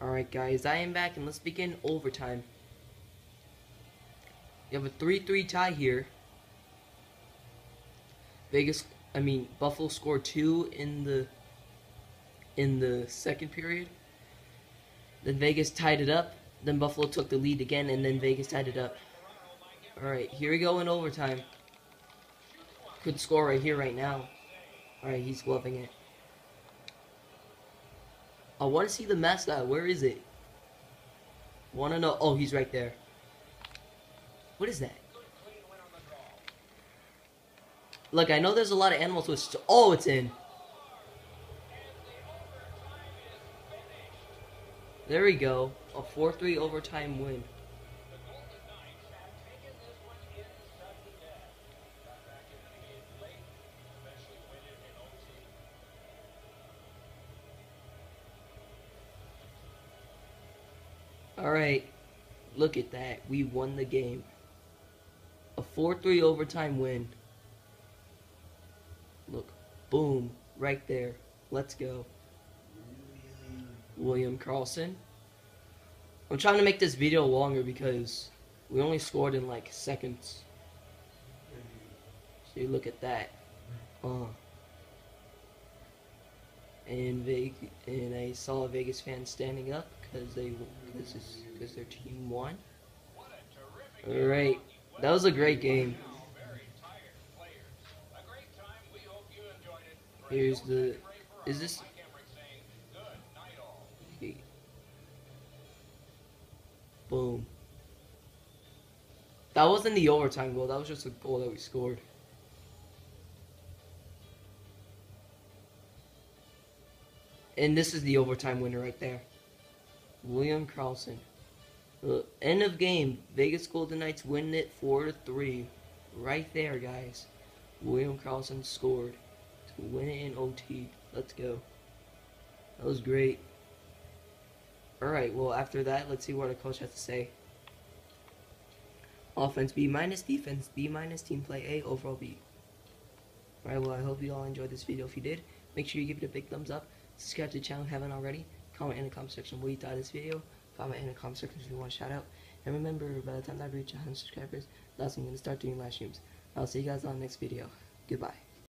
Alright guys, I am back and let's begin overtime. You have a 3-3 tie here. Vegas, I mean, Buffalo scored two in the in the second period. Then Vegas tied it up. Then Buffalo took the lead again, and then Vegas tied it up. Alright, here we go in overtime. Could score right here, right now. Alright, he's gloving it. I want to see the mascot. Where is it? Want to know? Oh, he's right there. What is that? Look, I know there's a lot of animals with. Oh, it's in. There we go. A 4-3 overtime win. Alright, look at that. We won the game. A 4-3 overtime win. Look, boom, right there. Let's go. William Karlsson. I'm trying to make this video longer because we only scored in like seconds. So you look at that. Uh, and Vegas, and I saw a Vegas fan standing up because they because because their team won. All right, that was a great game. Here's the. Is this? Boom. That wasn't the overtime goal. That was just a goal that we scored. And this is the overtime winner right there. William Karlsson. End of game. Vegas Golden Knights win it 4 to 3. Right there, guys. William Karlsson scored to win it in OT. Let's go. That was great. Alright, well, after that, let's see what our coach has to say. Offense B minus, defense B minus, team play A, overall B. Alright, well, I hope you all enjoyed this video. If you did, make sure you give it a big thumbs up. Subscribe to the channel if you haven't already. Comment in the comment section what you thought of this video. Comment in the comment section if you want a shout out. And remember, by the time that I reach 100 subscribers, that's when I'm going to start doing live streams. I'll see you guys on the next video. Goodbye.